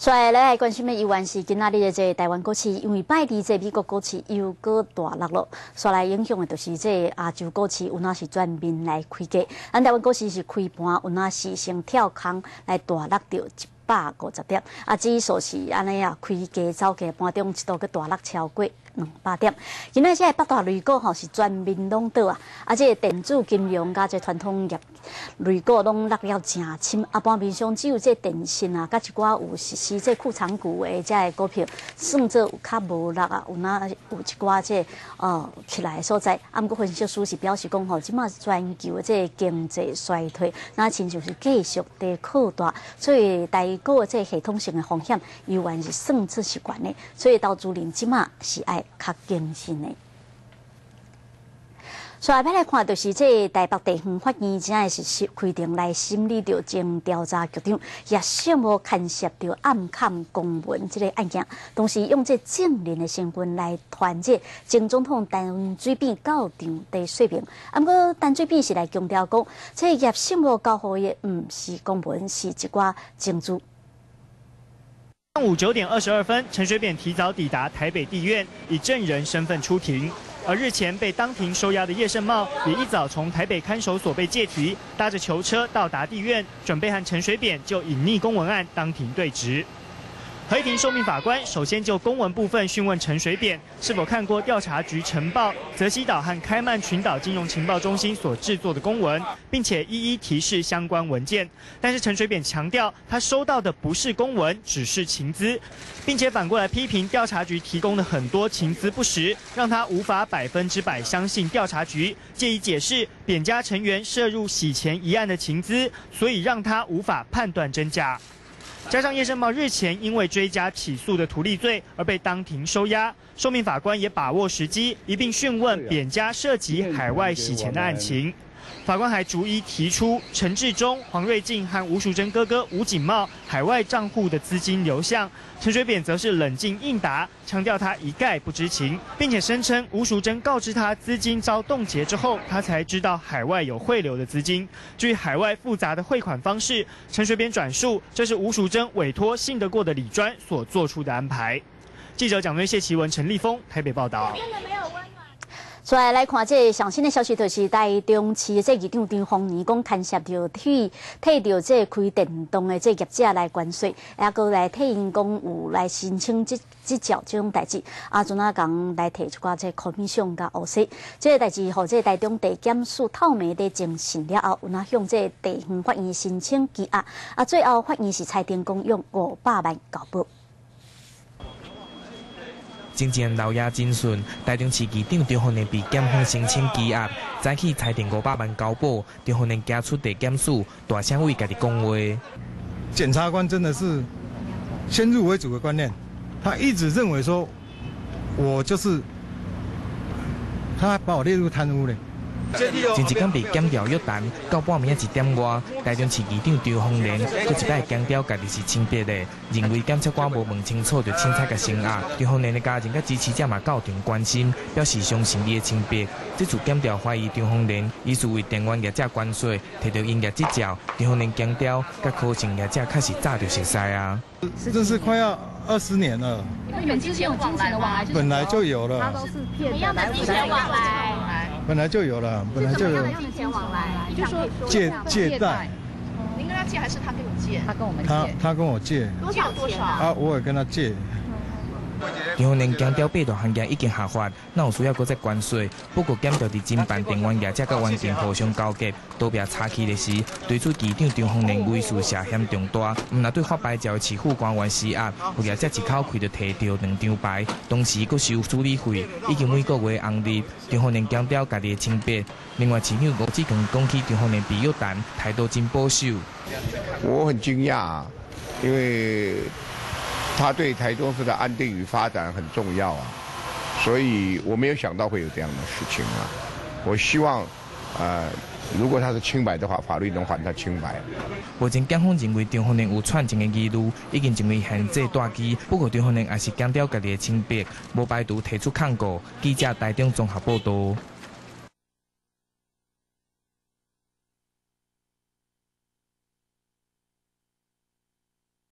所以来关心的依然是今仔日的这台湾股市，因为拜二这美国股市又过大落了，所来影响的就是这亚洲股市有哪是全面来开价，咱台湾股市是开盘有哪是先跳空来大落到一百五十点，啊指数是安尼啊开价走价盘中一度去大落超过。两百点，今仔在八大类股吼是全面拢倒啊，啊，这电子金融加这传统业类股拢落了诚深，啊，半面上只有这电信啊，甲一寡有实施这库藏股的这个股票，算做有较无落啊，有哪有一寡这哦起来的所在，啊，毋过分析师是表示讲吼，即马全球的这经济衰退，那亲像是继续伫扩大，所以大股这系统性的风险依然是算做是悬的，所以投资人即马是爱。较谨慎的。下摆来看，就是这台北地方法院真系是规定来审理着前调查局长叶小无牵涉着暗砍公文这个案件，同时用这证人的身份来团结前总统陈水扁告场的水平。啊，毋过陈水扁是来强调讲，这叶小无交互的毋是公文，是一寡证据。上午九点二十二分，陈水扁提早抵达台北地院，以证人身份出庭。而日前被当庭收押的叶盛茂，也一早从台北看守所被借提，搭着囚车到达地院，准备和陈水扁就隐匿公文案当庭对质。合庭受命法官首先就公文部分讯问陈水扁是否看过调查局呈报泽西岛和开曼群岛金融情报中心所制作的公文，并且一一提示相关文件。但是陈水扁强调，他收到的不是公文，只是情资，并且反过来批评调查局提供的很多情资不实，让他无法百分之百相信调查局，借以解释扁家成员涉入洗钱一案的情资，所以让他无法判断真假。加上叶盛茂日前因为追加起诉的图利罪而被当庭收押，寿命法官也把握时机一并讯问扁家涉及海外洗钱的案情。法官还逐一提出陈志忠、黄瑞进和吴淑珍哥哥吴景茂海外账户的资金流向，陈水扁则是冷静应答，强调他一概不知情，并且声称吴淑珍告知他资金遭冻结之后，他才知道海外有汇流的资金。至于海外复杂的汇款方式，陈水扁转述这是吴淑珍委托信得过的李专所做出的安排。记者蒋瑞谢奇文、陈立峰台北报道。所以来看这上新的消息，就是台中市这议长张丰年讲牵涉到替替着这开电动的这业者来关税，也过来替因讲有来申请这这叫这种代志。啊，阵啊讲来提一寡这可米上甲乌西，这个代志或者台中地检署透明的证实了后，有哪向这地方法院申请羁押，啊，最后法院是裁定公用五百万交保。真正老爷真顺，台中市局长张宏年被检方申请羁押，早起裁定五百万交保。张宏年加出地检署，大声为家己讲话。检察官真的是先入为主的观念，他一直认为说，我就是他把我列入贪污了。前一天被检调约谈，到半暝一点外，台中市议长张丰年搁一摆强调家己是清白的，认为检察官无问清楚就凊彩甲升压。张丰年的家人甲支持者嘛到场关心，表示相信伊的清白。这次检调怀疑张丰年疑似为电源业者关税，摕到营业执照。张丰年强调，甲可信业者确实早就熟悉啊。这是快要二十年了。那有金钱往来吗？本来就有了。他都是骗的，金钱往来。本来就有了，本来就有。金钱往来，就说借借贷。您跟他借还是他跟你借？他跟我们借。他他跟我借。多少多少？啊，我也跟他借。张宏年强调，八大行业已经下发，那有需要搁再关税？不过检调伫侦办电源业者甲环境互相交接，都别查起的是，对此局长张宏年威胁涉嫌重大，毋若对发牌照的持府官员施压，有业者一口气就摕到两张牌，同时搁收处理费，已经每个月红利。张宏年强调家己的清白。另外，前有吴志强讲起张宏年比约谈态度真保守。我很惊讶，因为。他对台中市的安定与发展很重要啊，所以我没有想到会有这样的事情啊。我希望，呃，如果他是清白的话，法律能还他清白。目前检方认为张宏年有串证的记录，已经成为限制大机。不过张宏年也是强调家己的清白，无排除提出抗告。记者台中综合报道。